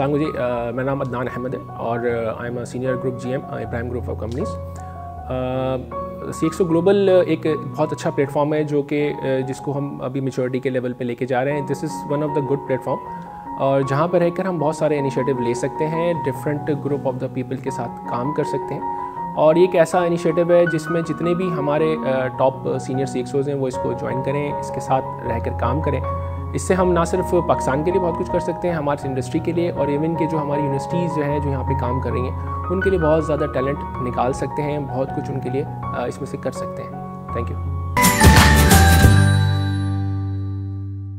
सलाम जी मेरा नाम अदनान अहमद है और I am a senior group G M Ibrahim group of companies C X O global एक बहुत अच्छा प्लेटफॉर्म है जो कि जिसको हम अभी मेचोरिटी के लेवल पे लेके जा रहे हैं। This is one of the good platform और जहाँ पर रहकर हम बहुत सारे इनिशिएटिव ले सकते हैं different group of the people के साथ काम कर सकते हैं। और ये एक ऐसा इनिशिएटिव है जिसमें जितने भी हमारे टॉप सीनियर सी हैं, वो इसको ज्वाइन करें, इसके साथ रहकर काम करें। इससे हम ना सिर्फ़ पाकिस्तान के लिए बहुत कुछ कर सकते हैं, हमारे इंडस्ट्री के लिए और इवन के जो हमारी यूनिवर्सिटीज़ जो हैं, जो यहाँ पे काम कर रही हैं, उनके लिए बहुत ज़्यादा टैलेंट निकाल सकते हैं, बहुत कुछ उनके लिए इसमें से कर सकते हैं। Thank you